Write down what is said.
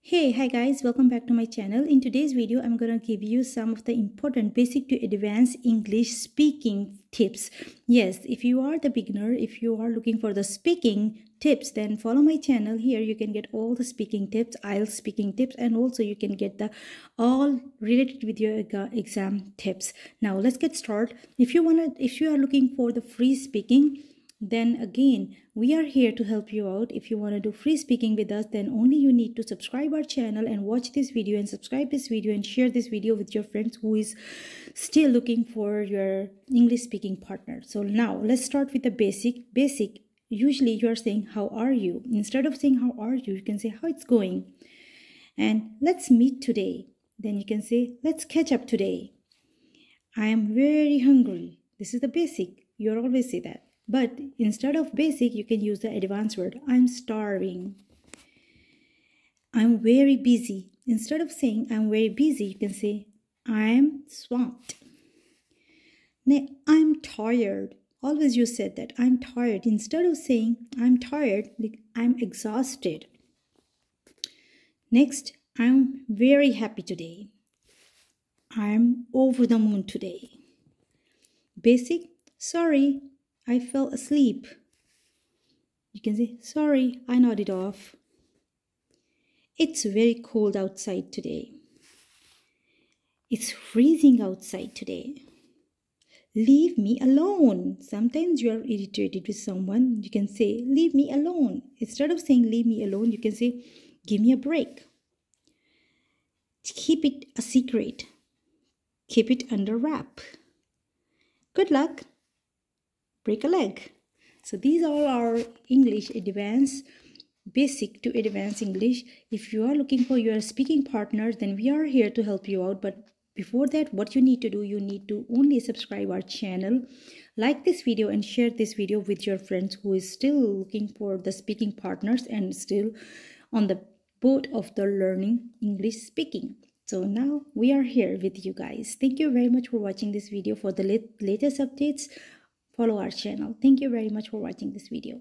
Hey, hi guys, welcome back to my channel. In today's video, I'm gonna give you some of the important basic to advanced English speaking tips. Yes, if you are the beginner, if you are looking for the speaking tips, then follow my channel. Here you can get all the speaking tips, IELTS speaking tips, and also you can get the all related with your exam tips. Now let's get started. If you wanna, if you are looking for the free speaking, then again we are here to help you out. If you want to do free speaking with us then only you need to subscribe our channel and watch this video and subscribe this video and share this video with your friends who is still looking for your english speaking partner. So now let's start with the basic basic. Usually you are saying how are you? Instead of saying how are you? You can say how it's going? And let's meet today. Then you can say let's catch up today. I am very hungry. This is the basic. You always say that but instead of basic, you can use the advanced word. I'm starving. I'm very busy. Instead of saying I'm very busy, you can say I'm swamped. I'm tired. Always you said that I'm tired. Instead of saying I'm tired, like I'm exhausted. Next, I'm very happy today. I'm over the moon today. Basic, sorry, I fell asleep. You can say, Sorry, I nodded off. It's very cold outside today. It's freezing outside today. Leave me alone. Sometimes you are irritated with someone. You can say, Leave me alone. Instead of saying, Leave me alone, you can say, Give me a break. Keep it a secret. Keep it under wrap. Good luck break a leg. So these all are English advanced, basic to advanced English. If you are looking for your speaking partner, then we are here to help you out. But before that, what you need to do, you need to only subscribe our channel, like this video and share this video with your friends who is still looking for the speaking partners and still on the boat of the learning English speaking. So now we are here with you guys. Thank you very much for watching this video. For the latest updates, follow our channel. Thank you very much for watching this video.